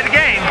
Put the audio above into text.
play the game.